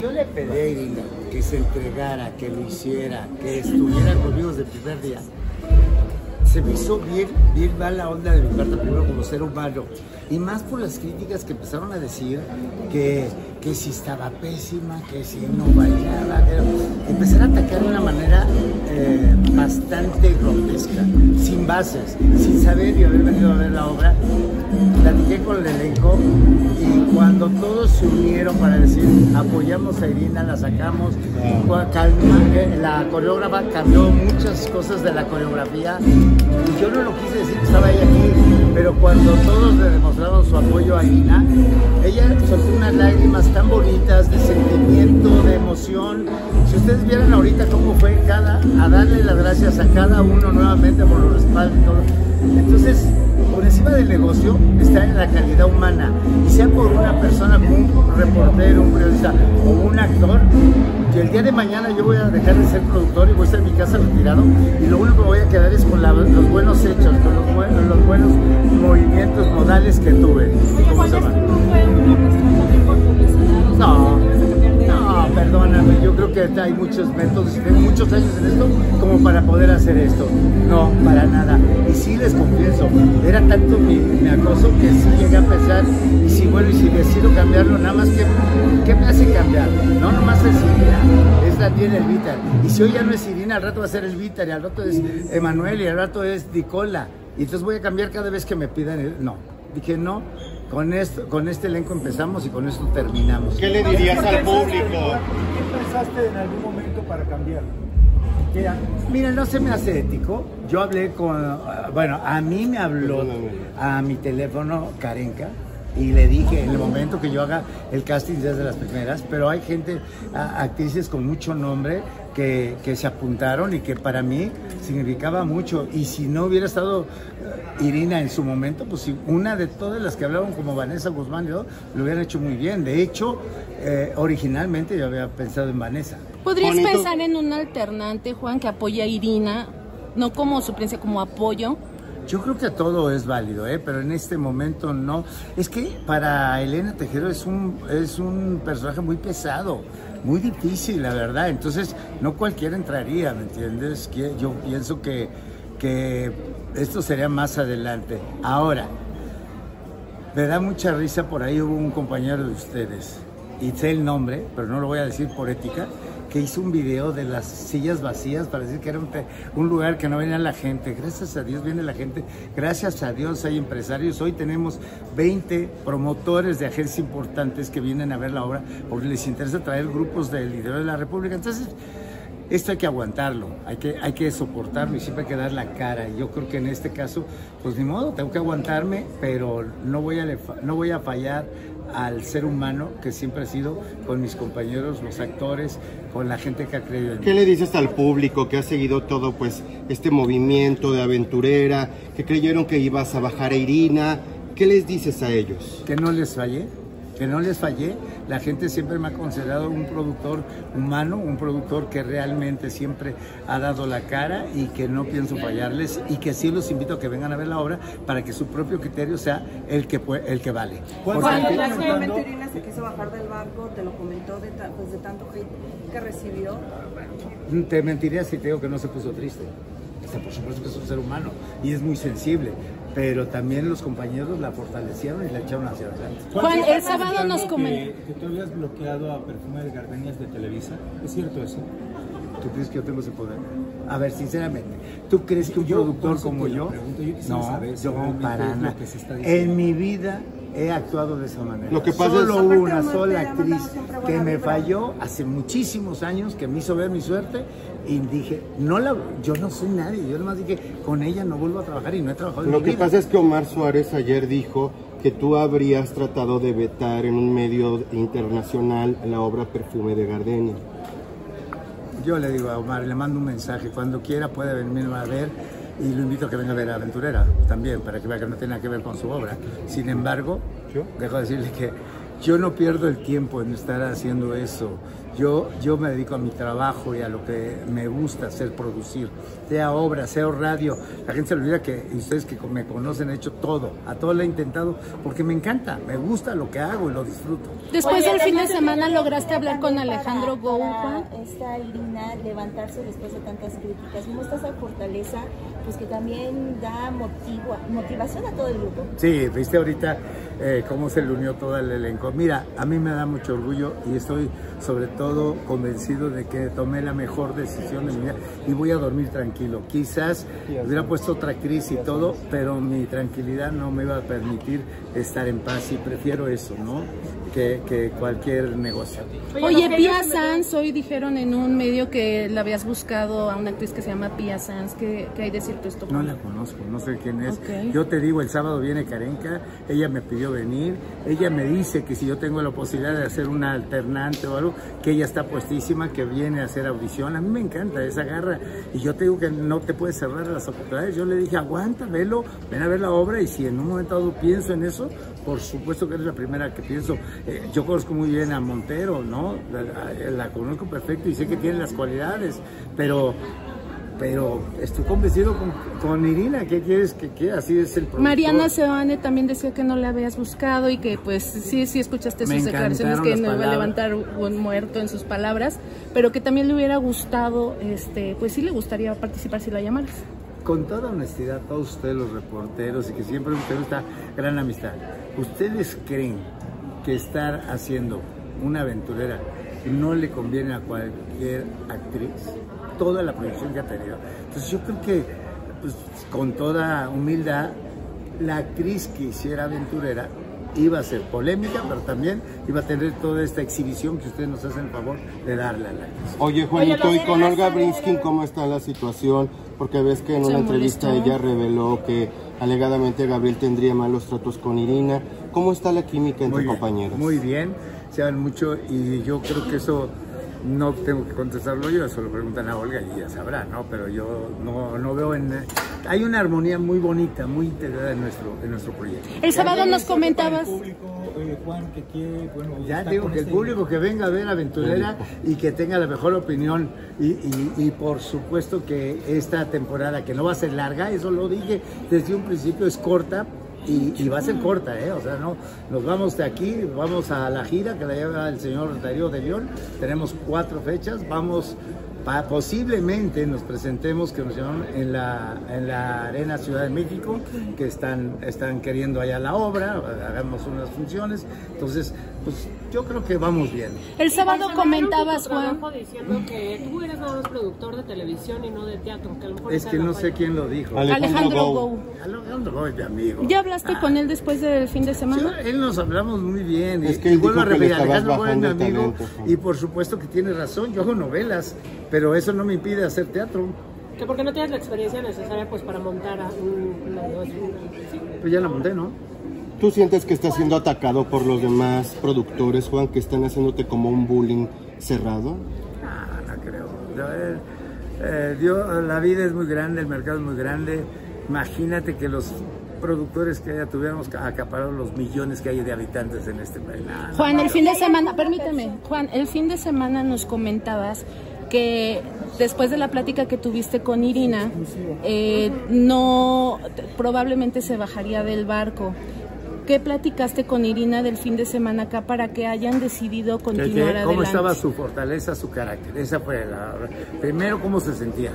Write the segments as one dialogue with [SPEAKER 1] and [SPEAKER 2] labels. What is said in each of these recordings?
[SPEAKER 1] yo le pedí que se entregara, que lo hiciera, que estuviera conmigo desde el primer día, se me hizo bien, bien mal la onda de mi parte primero como ser humano. Y más por las críticas que empezaron a decir que, que si estaba pésima, que si no bailaba. Que... Empezaron a atacar de una manera eh, bastante grotesca, sin bases, sin saber y haber venido a ver la obra. Platiqué con el elenco y cuando todos se unieron para decir apoyamos a Irina, la sacamos, eh, la coreógrafa cambió muchas cosas de la coreografía y yo no lo quise decir, estaba ella aquí, pero cuando todos le demostraron su apoyo a Irina, ella soltó unas lágrimas tan bonitas de sentimiento, de emoción. Si ustedes vieran ahorita cómo fue cada, a darle las gracias a cada uno nuevamente por los respaldos. Entonces, por encima del negocio está en la calidad humana. Y sea por una persona un reportero, un periodista o un actor, que el día de mañana yo voy a dejar de ser productor y voy a estar en mi casa retirado y lo único que voy a quedar es con la, los buenos hechos, con los, los buenos modales que tuve. ¿Cómo se llama? No, no, perdóname, yo creo que hay muchos métodos, tengo muchos años en esto como para poder hacer esto. No, para nada. Y sí les confieso, era tanto mi, mi acoso que sí llegué a pensar, y si bueno, y si decido cambiarlo, nada más que, ¿qué me hace cambiar? No, nomás es Irina, es Daniel el Vitar. Y si hoy ya no es Irina, al rato va a ser el Vitar, y al rato es Emanuel, y al rato es Nicola. Y entonces voy a cambiar cada vez que me pidan, el... no. Dije, no, con, esto, con este elenco empezamos y con esto terminamos.
[SPEAKER 2] ¿Qué le dirías al público?
[SPEAKER 3] ¿Qué pensaste en algún momento para cambiarlo?
[SPEAKER 1] Mira, no se me hace ético. Yo hablé con, bueno, a mí me habló a mi teléfono Karenka y le dije en el momento que yo haga el casting desde las primeras, pero hay gente, actrices con mucho nombre que, que, se apuntaron y que para mí significaba mucho. Y si no hubiera estado Irina en su momento, pues una de todas las que hablaban como Vanessa Guzmán y todo, lo hubieran hecho muy bien. De hecho, eh, originalmente yo había pensado en Vanessa.
[SPEAKER 4] ¿Podrías Bonito. pensar en un alternante, Juan, que apoye a Irina, no como suplencia, como apoyo?
[SPEAKER 1] Yo creo que todo es válido, ¿eh? pero en este momento no. Es que para Elena Tejero es un, es un personaje muy pesado, muy difícil, la verdad. Entonces, no cualquiera entraría, ¿me entiendes? Yo pienso que, que esto sería más adelante. Ahora, me da mucha risa, por ahí hubo un compañero de ustedes, y sé el nombre, pero no lo voy a decir por ética, que hizo un video de las sillas vacías para decir que era un, un, lugar que no venía la gente. Gracias a Dios viene la gente, gracias a Dios hay empresarios. Hoy tenemos 20 promotores de agencias importantes que vienen a ver la obra porque les interesa traer grupos del interior de la República. Entonces, esto hay que aguantarlo, hay que, hay que soportarlo y siempre hay que dar la cara. Y yo creo que en este caso, pues ni modo, tengo que aguantarme, pero no voy a, no voy a fallar al ser humano que siempre ha sido con mis compañeros, los actores, con la gente que ha creído en mí.
[SPEAKER 2] ¿Qué le dices al público que ha seguido todo pues este movimiento de aventurera, que creyeron que ibas a bajar a Irina? ¿Qué les dices a ellos?
[SPEAKER 1] Que no les fallé, que no les fallé. La gente siempre me ha considerado un productor humano, un productor que realmente siempre ha dado la cara y que no pienso fallarles y que sí los invito a que vengan a ver la obra para que su propio criterio sea el que, el que vale.
[SPEAKER 5] Cuando Irina se quiso bajar del barco, te lo comentó de, pues, de tanto hate que recibió.
[SPEAKER 1] Te mentiría si te digo que no se puso triste. O sea, por supuesto que es un ser humano y es muy sensible pero también los compañeros la fortalecieron y la echaron hacia adelante.
[SPEAKER 4] Juan, el sábado nos comentó
[SPEAKER 3] que, que, tú habías bloqueado a Perfume de Gardenias de Televisa. ¿Es cierto eso?
[SPEAKER 1] ¿Tú crees que yo tengo ese poder? A ver, sinceramente, ¿tú crees que un yo, productor como yo?
[SPEAKER 3] Pregunto, yo
[SPEAKER 1] no,
[SPEAKER 3] saber
[SPEAKER 1] yo para nada. En mi vida he actuado de esa manera.
[SPEAKER 2] Lo que pasa
[SPEAKER 1] Solo
[SPEAKER 2] es...
[SPEAKER 1] hubo una sola actriz que me falló hace muchísimos años, que me hizo ver mi suerte y dije, no la, yo no soy nadie, yo nomás dije, con ella no vuelvo a trabajar y no he trabajado en
[SPEAKER 2] Lo
[SPEAKER 1] mi
[SPEAKER 2] que
[SPEAKER 1] vida.
[SPEAKER 2] pasa es que Omar Suárez ayer dijo que tú habrías tratado de vetar en un medio internacional la obra Perfume de Gardenia.
[SPEAKER 1] Yo le digo a Omar, le mando un mensaje, cuando quiera puede venirme a ver y lo invito a que venga a ver a Aventurera también, para que vea que no tiene nada que ver con su obra. Sin embargo, dejo de decirle que yo no pierdo el tiempo en estar haciendo eso. Yo, yo me dedico a mi trabajo y a lo que me gusta hacer, producir, sea obra, sea radio. La gente se olvida que, ustedes que me conocen, he hecho todo, a todo lo he intentado, porque me encanta, me gusta lo que hago y lo disfruto.
[SPEAKER 4] Después
[SPEAKER 6] Oye,
[SPEAKER 4] del fin de semana
[SPEAKER 6] ¿qué
[SPEAKER 4] lograste hablar con Alejandro
[SPEAKER 6] para-
[SPEAKER 4] Gou,
[SPEAKER 6] para
[SPEAKER 4] Juan.
[SPEAKER 6] Esta Irina levantarse después de tantas críticas. ¿Cómo está esa fortaleza? Pues que también da motivo, motivación a todo el grupo.
[SPEAKER 1] Sí, viste ahorita eh, cómo se le unió todo el elenco. Mira, a mí me da mucho orgullo y estoy sobre todo convencido de que tomé la mejor decisión de mi vida y voy a dormir tranquilo. Quizás hubiera puesto otra crisis y todo, pero mi tranquilidad no me iba a permitir estar en paz y prefiero eso, ¿no? Que, que cualquier negocio.
[SPEAKER 4] Oye, Pia Sanz, hoy dijeron en un medio que la habías buscado a una actriz que se llama Pia Sanz. ¿Qué, qué hay de cierto esto?
[SPEAKER 1] No la conozco, no sé quién es.
[SPEAKER 4] Ok.
[SPEAKER 1] Yo te digo, el sábado viene Karenka, ella me pidió venir, ella me dice que si yo tengo la posibilidad de hacer una alternante o algo, que ella está puestísima, que viene a hacer audición. A mí me encanta esa garra. Y yo te digo que no te puedes cerrar las oportunidades. Yo le dije, aguanta, velo, ven a ver la obra y si en un momento dado pienso en eso, por supuesto que eres la primera que pienso. Eh, yo conozco muy bien a Montero, ¿no? La, la- la conozco perfecto y sé que tiene las cualidades, pero pero estoy convencido con, con Irina. ¿Qué quieres que? Así es el productor.
[SPEAKER 4] Mariana Sebane también decía que no la habías buscado y que pues sí, sí escuchaste sus declaraciones que no iba a levantar un muerto en sus palabras, pero que también le hubiera gustado, este, pues sí le gustaría participar si la llamaras.
[SPEAKER 1] Con toda honestidad, todos ustedes los reporteros y que siempre tenido esta gran amistad, ¿ustedes creen que estar haciendo una aventurera no le conviene a cualquier actriz? Toda la proyección que ha tenido. Entonces yo creo que, pues, con toda humildad, la actriz que hiciera aventurera iba a ser polémica, pero también iba a tener toda esta exhibición que ustedes nos hacen el favor de darle a la actriz.
[SPEAKER 2] Oye, Juanito,
[SPEAKER 6] Oye,
[SPEAKER 2] y con Olga Brinskin, ¿cómo está la situación? Porque ves que en una entrevista
[SPEAKER 4] molestó.
[SPEAKER 2] ella reveló que alegadamente Gabriel tendría malos tratos con Irina. ¿Cómo está la química entre
[SPEAKER 1] Muy bien,
[SPEAKER 2] compañeros?
[SPEAKER 1] Muy bien, se hablan mucho y yo creo que eso no tengo que contestarlo yo, eso lo preguntan a Olga y ella sabrá, ¿no? Pero yo no, no veo en... Hay una armonía muy bonita, muy integrada en nuestro, en nuestro proyecto.
[SPEAKER 4] El sábado nos comentabas...
[SPEAKER 3] eh, Juan, que quiere, bueno,
[SPEAKER 1] Ya digo que el
[SPEAKER 3] este-
[SPEAKER 1] público que venga a ver Aventurera y que tenga la mejor opinión y, y- y por supuesto que esta temporada que no va a ser larga, eso lo dije desde un principio, es corta y, y va a ser corta, ¿eh? O sea, no, nos vamos de aquí, vamos a la gira que la lleva el señor Darío de León, tenemos cuatro fechas, vamos... pa- posiblemente nos presentemos que nos llamaron en la, en la Arena Ciudad de México, que están, están queriendo allá la obra, hagamos unas funciones, entonces pues yo creo que vamos bien.
[SPEAKER 4] El sábado comentabas, Juan...
[SPEAKER 7] diciendo que tú eres nada más productor de televisión y no de teatro, que a lo mejor
[SPEAKER 1] Es que no sé quién lo dijo.
[SPEAKER 2] Ale-
[SPEAKER 4] Alejandro
[SPEAKER 2] Alejandro
[SPEAKER 4] Gou.
[SPEAKER 2] Gou.
[SPEAKER 1] Alejandro Gómez, mi amigo.
[SPEAKER 4] ¿Ya hablaste con él después del fin de semana?
[SPEAKER 1] él nos hablamos muy bien.
[SPEAKER 2] Es
[SPEAKER 1] y-
[SPEAKER 2] que
[SPEAKER 1] y vuelvo a repetir, Alejandro Gómez, mi
[SPEAKER 2] bajando el
[SPEAKER 1] amigo.
[SPEAKER 2] talento.
[SPEAKER 1] Y por supuesto que tiene razón. Yo hago novelas, pero eso no me impide hacer teatro.
[SPEAKER 7] Que porque no tienes la experiencia necesaria pues para montar a un...
[SPEAKER 1] Pues ya la monté, ¿no?
[SPEAKER 2] ¿Tú sientes que estás siendo atacado por los demás productores, Juan, que están haciéndote como un bullying cerrado?
[SPEAKER 1] Ah, no creo. Yo, eh, eh, yo- la vida es muy grande, el mercado es muy grande. Imagínate que los productores que haya tuviéramos que acaparar los millones que hay de habitantes en este país. No, no.
[SPEAKER 4] Juan, el fin de semana, permíteme, Juan, el fin de semana nos comentabas que después de la plática que tuviste con Irina, eh, no, probablemente se bajaría del barco. ¿Qué platicaste con Irina del fin de semana acá para que hayan decidido continuar
[SPEAKER 1] que-
[SPEAKER 4] adelante?
[SPEAKER 1] cómo estaba su fortaleza, su carácter. Esa fue la. Primero, cómo se sentía.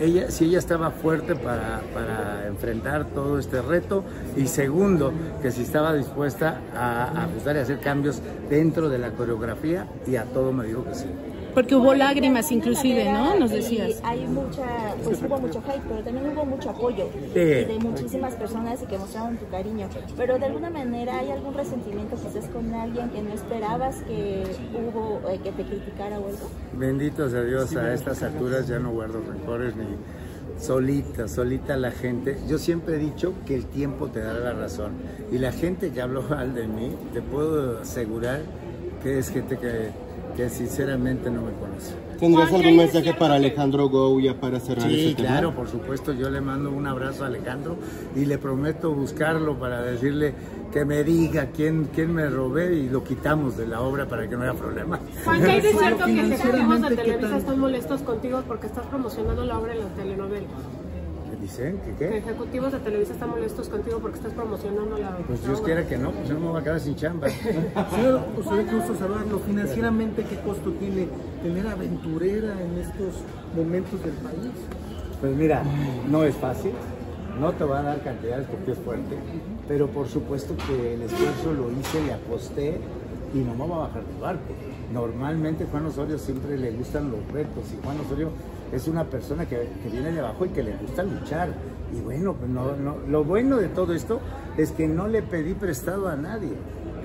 [SPEAKER 1] Ella, si ella estaba fuerte para, para enfrentar todo este reto. Y segundo, que si estaba dispuesta a, a ajustar y hacer cambios dentro de la coreografía. Y a todo me dijo que sí.
[SPEAKER 4] Porque hubo lágrimas inclusive,
[SPEAKER 6] manera,
[SPEAKER 4] ¿no? Nos decías.
[SPEAKER 6] Hay mucha, pues hubo mucho hate, pero también hubo mucho apoyo
[SPEAKER 1] Sí.
[SPEAKER 6] de muchísimas personas y que mostraron tu cariño. Pero de alguna manera hay algún resentimiento quizás con alguien que no esperabas que hubo, eh, que te criticara o algo.
[SPEAKER 1] Bendito sea Dios, a estas alturas ya no guardo rencores ni solita, solita la gente. Yo siempre he dicho que el tiempo te dará la razón. Y la gente que habló mal de mí, te puedo asegurar que es gente que, que sinceramente no me conoce.
[SPEAKER 2] ¿Tendrás algún mensaje para Alejandro Gou ya para cerrar
[SPEAKER 1] Sí,
[SPEAKER 2] ese tema?
[SPEAKER 1] claro, por supuesto. Yo le mando un abrazo a Alejandro y le prometo buscarlo para decirle que me diga quién, quién me robé y lo quitamos de la obra para que no haya problema.
[SPEAKER 7] Juan, ¿qué hay de cierto que ejecutivos de Televisa están molestos contigo porque estás promocionando la obra en la telenovela?
[SPEAKER 1] ¿Qué dicen? ¿Que
[SPEAKER 7] Que
[SPEAKER 1] qué?
[SPEAKER 7] ejecutivos de Televisa están molestos contigo porque estás promocionando la
[SPEAKER 1] Pues Dios quiera que no, pues yo no me voy a quedar sin chamba.
[SPEAKER 8] Señor José, qué gusto saludarlo. Financieramente, ¿qué costo tiene tener aventurera en estos momentos del país?
[SPEAKER 1] Pues mira, no es fácil, no te va a dar cantidades porque es fuerte, pero por supuesto que el esfuerzo lo hice, le aposté y no me va a bajar del barco. Normalmente Juan Osorio siempre le gustan los retos y Juan Osorio es una persona que, que viene de abajo y que le gusta luchar. Y bueno, pues no, no, lo bueno de todo esto es que no le pedí prestado a nadie.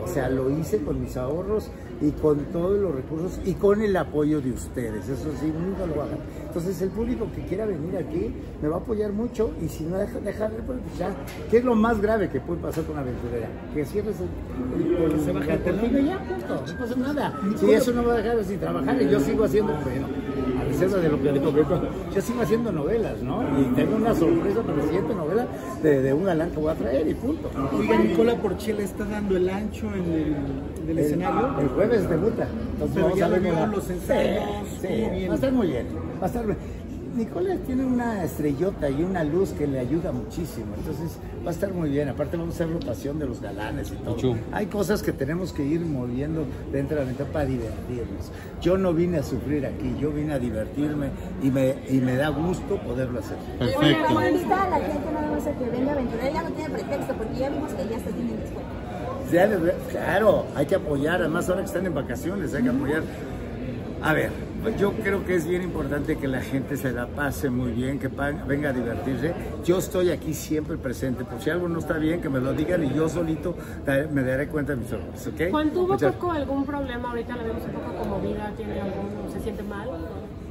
[SPEAKER 1] O sea, lo hice con mis ahorros y con todos los recursos y con el apoyo de ustedes. Eso sí, nunca lo hagan. Entonces, el público que quiera venir aquí me va a apoyar mucho y si no deja, deja de pues ya. ¿Qué es lo más grave que puede pasar con la aventurera? Que cierres el, el, el-
[SPEAKER 8] se el
[SPEAKER 1] cortina y ya, punto. No pasa nada. Si eso no va a dejar sin trabajar y yo sigo haciendo, bueno, de lo que le yo sigo haciendo novelas, ¿no? Y tengo una sorpresa para la siguiente novela de, de un galán que voy a traer y punto.
[SPEAKER 8] Oiga, Nicola Porchela está dando el ancho en el, en el
[SPEAKER 1] El,
[SPEAKER 8] escenario.
[SPEAKER 1] el jueves debuta. Entonces
[SPEAKER 8] Pero
[SPEAKER 1] vamos
[SPEAKER 8] ya
[SPEAKER 1] a
[SPEAKER 8] lo
[SPEAKER 1] ver la-
[SPEAKER 8] los ensayos,
[SPEAKER 1] Sí, va a estar muy bien. Va a estar bien. Nicolás tiene una estrellota y una luz que le ayuda muchísimo. Entonces va a estar muy bien. Aparte vamos a hacer rotación de los galanes y todo. Hay cosas que tenemos que ir moviendo dentro de la ventana para divertirnos. Yo no vine a sufrir aquí, yo vine a divertirme y me, y me da gusto poderlo hacer.
[SPEAKER 2] Perfecto.
[SPEAKER 6] ¿cómo invita a la gente nada más a que venga a aventurar? Ya no tiene pretexto, porque ya vimos que ya está tienen descuento.
[SPEAKER 1] Ya les ve- claro, hay que apoyar, además ahora que están en vacaciones, hay que apoyar. A ver, yo creo que es bien importante que la gente se la pase muy bien, que venga a divertirse. Yo estoy aquí siempre presente, por si algo no está bien, que me lo digan y yo solito me daré cuenta de mis errores, ¿ok?
[SPEAKER 7] Juan, ¿tuvo
[SPEAKER 1] Muchas-
[SPEAKER 7] Coco algún problema? Ahorita la vemos un poco conmovida, tiene algún, se siente mal.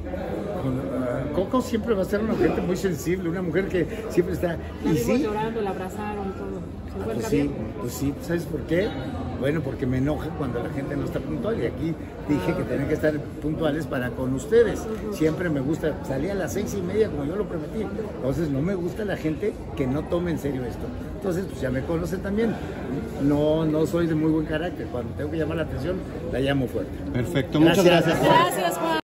[SPEAKER 1] ah, Coco siempre va a ser una gente muy sensible, una mujer que siempre está...
[SPEAKER 7] La
[SPEAKER 1] Y sí,
[SPEAKER 7] llorando, la abrazaron, todo. ¿Se encuentra
[SPEAKER 1] Pues sí, pues sí, ¿sabes por qué? Bueno, porque me enoja cuando la gente no está puntual y aquí dije que tienen que estar puntuales para con ustedes. Siempre me gusta, salí a las seis y media como yo lo prometí. Entonces no me gusta la gente que no tome en serio esto. Entonces, pues ya me conocen también. No, no soy de muy buen carácter. Cuando tengo que llamar la atención, la llamo fuerte.
[SPEAKER 2] Perfecto, muchas
[SPEAKER 1] Gracias.
[SPEAKER 2] gracias.
[SPEAKER 4] Gracias, Juan.